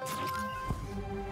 イエーイ!